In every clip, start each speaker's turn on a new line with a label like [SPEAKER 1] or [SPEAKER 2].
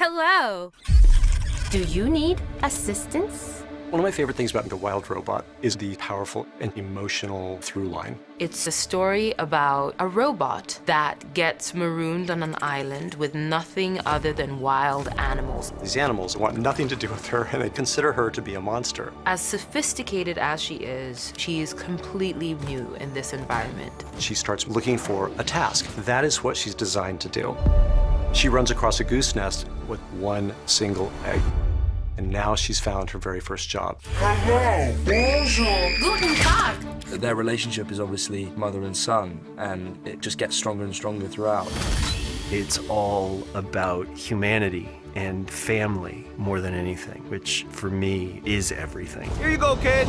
[SPEAKER 1] Hello. Do you need assistance?
[SPEAKER 2] One of my favorite things about The Wild Robot is the powerful and emotional through line.
[SPEAKER 3] It's a story about a robot that gets marooned on an island with nothing other than wild animals.
[SPEAKER 2] These animals want nothing to do with her and they consider her to be a monster.
[SPEAKER 3] As sophisticated as she is, she is completely new in this environment.
[SPEAKER 2] She starts looking for a task. That is what she's designed to do. She runs across a goose nest with one single egg. And now she's found her very first job.
[SPEAKER 1] Guten Tag.
[SPEAKER 4] Their relationship is obviously mother and son, and it just gets stronger and stronger throughout.
[SPEAKER 5] It's all about humanity and family more than anything, which for me is everything.
[SPEAKER 4] Here you go, kid!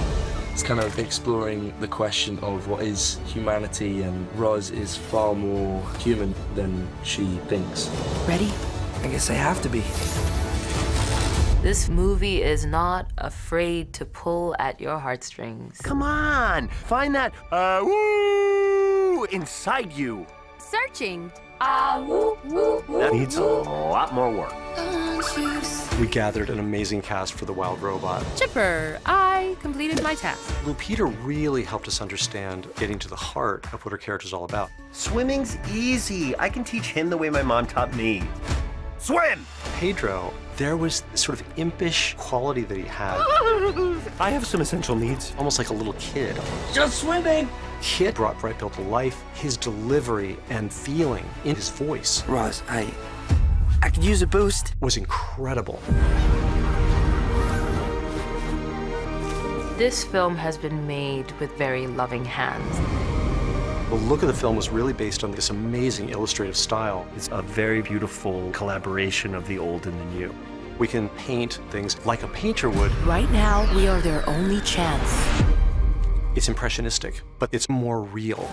[SPEAKER 4] It's kind of exploring the question of what is humanity, and Roz is far more human than she thinks.
[SPEAKER 3] Ready?
[SPEAKER 4] I guess I have to be.
[SPEAKER 3] This movie is not afraid to pull at your heartstrings.
[SPEAKER 6] Come on, find that uh woo inside you.
[SPEAKER 1] Searching. Ah, woo, woo, woo.
[SPEAKER 6] That needs a lot more work.
[SPEAKER 2] We gathered an amazing cast for The Wild Robot.
[SPEAKER 1] Chipper, I completed my task.
[SPEAKER 2] Lupita really helped us understand getting to the heart of what her character's all about.
[SPEAKER 6] Swimming's easy. I can teach him the way my mom taught me. Swim!
[SPEAKER 2] Pedro, there was this sort of impish quality that he had,
[SPEAKER 5] I have some essential needs.
[SPEAKER 2] almost like a little kid.
[SPEAKER 4] Just swimming!
[SPEAKER 2] Kit brought Brightbill to life. His delivery and feeling in his voice
[SPEAKER 4] Roz, I. I could use a boost.
[SPEAKER 2] was incredible.
[SPEAKER 3] This film has been made with very loving hands.
[SPEAKER 2] The look of the film was really based on this amazing illustrative style.
[SPEAKER 5] It's a very beautiful collaboration of the old and the new.
[SPEAKER 2] We can paint things like a painter would.
[SPEAKER 3] Right now, we are their only chance.
[SPEAKER 2] It's impressionistic, but it's more real.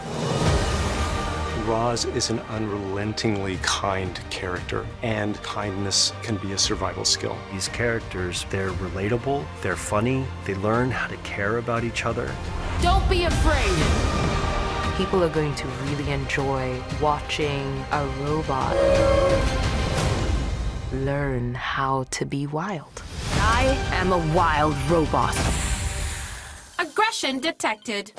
[SPEAKER 2] Roz is an unrelentingly kind character, and kindness can be a survival skill.
[SPEAKER 5] These characters, they're relatable, they're funny, they learn how to care about each other.
[SPEAKER 1] Don't be afraid.
[SPEAKER 3] People are going to really enjoy watching a robot learn how to be wild.
[SPEAKER 1] I am a wild robot. Aggression detected.